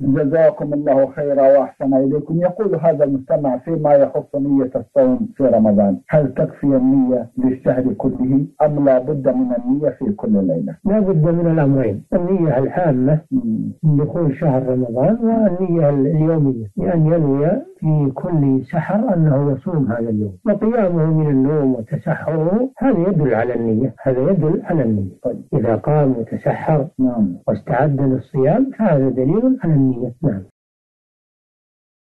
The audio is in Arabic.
جزاكم الله خيرا وأحسن إليكم. يقول هذا المستمع فيما يخص نية الصوم في رمضان. هل تكفي النية للشهر كله أم لا بد من النية في كل ليلة؟ لا بد من الأمرين. النية العامة من دخول شهر رمضان والنية اليومية. لأن ينوي في كل سحر أنه يصوم هذا اليوم. وقيامه من النوم وتسحره هذا يدل على النية. هذا يدل على النية. طيب. إذا قام وتسحر نعم. واستعد للصيام فهذا دليل على النية نعم